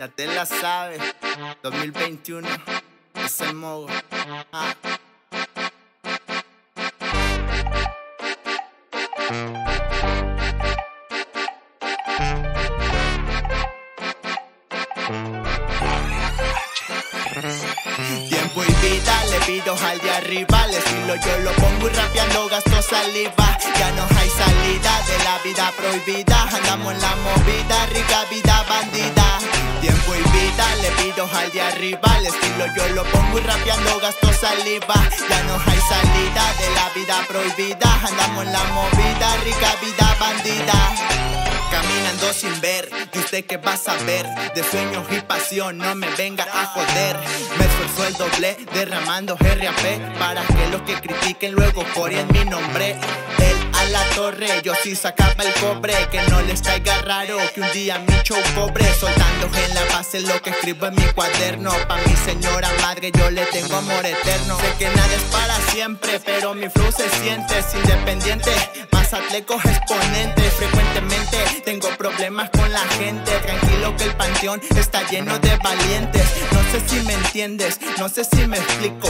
Ya te la sabes, 2021, es el mogo. Ah. Tiempo y vida le pido al de arriba. El estilo yo lo pongo y rapeando gasto saliva. Ya no hay salida de la vida prohibida. Andamos en la movida, rica vida bandida Tiempo y vida le pido al de arriba El estilo yo lo pongo y rapeando gasto saliva. Ya no hay salida de la vida prohibida Andamos en la movida, rica vida bandida. Caminando sin ver, ¿y usted qué va a saber? De sueños y pasión, no me venga a joder. Me esfuerzo el doble, derramando RAP Para que los que critiquen luego corren mi nombre yo sí sacaba el cobre Que no les caiga raro que un día mi show cobre. Soltando en la base lo que escribo en mi cuaderno. Pa' mi señora madre yo le tengo amor eterno. Sé que nada es para siempre, pero mi flow se siente. Independiente, más atlecos exponentes Frecuentemente tengo problemas con la gente, tranquilo que el panteón está lleno de valientes. No sé si me entiendes, no sé si me explico.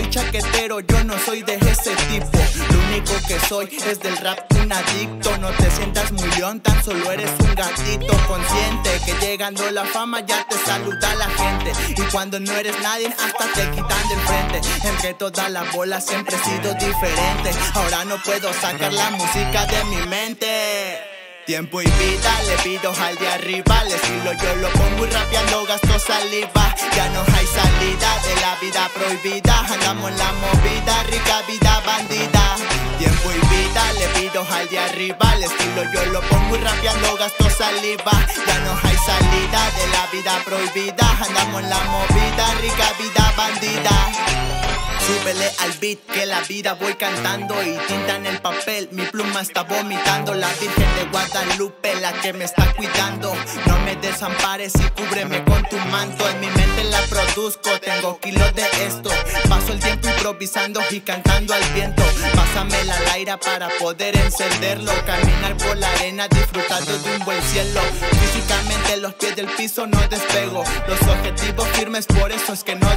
Soy chaquetero, yo no soy de ese tipo. Lo único que soy es del rap un adicto. No te sientas muy león, tan solo eres un gatito consciente. Que llegando la fama ya te saluda la gente. Y cuando no eres nadie, hasta te quitan del frente. Entre todas las bolas siempre he sido diferente. Ahora no puedo sacar la música de mi mente. Tiempo y vida le pido al de arriba El estilo yo lo pongo y rapeando gasto saliva. Ya no hay salida de la vida prohibida Andamos la movida, rica vida bandida. Tiempo y vida le pido al de arriba El estilo yo lo pongo y rapeando gasto saliva. Ya no hay salida de la vida prohibida Andamos la movida, rica vida bandida Súbele al beat que la vida voy cantando y tinta en el papel, mi pluma está vomitando. La Virgen de Guadalupe, la que me está cuidando. No me desampares y cúbreme con tu manto. En mi mente la produzco, tengo kilos de esto. Paso el tiempo improvisando y cantando al viento. Pásame la laira para poder encenderlo. Caminar por la arena disfrutando de un buen cielo. Físicamente los pies del piso no despego. Los objetivos firmes, por eso es que no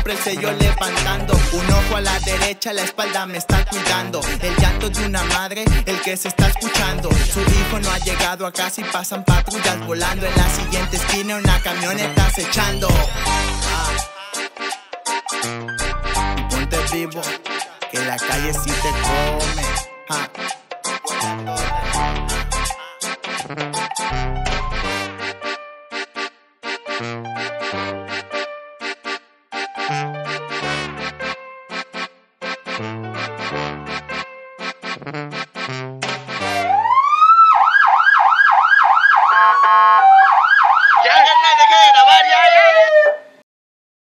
siempre el sello levantando. Un ojo a la derecha, la espalda me está cuidando. El llanto de una madre, el que se está escuchando. Su hijo no ha llegado a casa y pasan patrullas volando En la siguiente esquina una camioneta acechando. Ah. Ponte vivo, que la calle sí te come. Ah.